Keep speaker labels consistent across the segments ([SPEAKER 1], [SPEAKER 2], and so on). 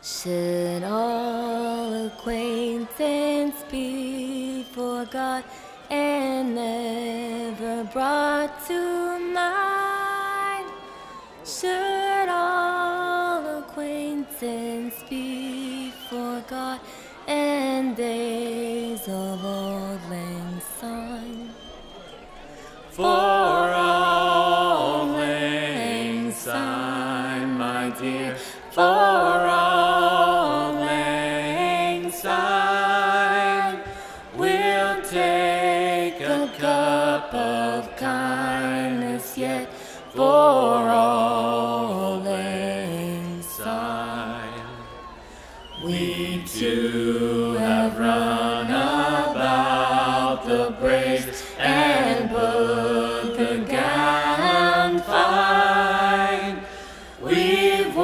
[SPEAKER 1] Should all acquaintance be forgot and never brought to mind? Should all acquaintance be forgot and days of auld lang syne?
[SPEAKER 2] For auld lang syne, my dear, for all. cup of kindness yet for all in Zion. We too have run about the braes and put the gallant fine. We've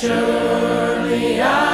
[SPEAKER 2] surely I.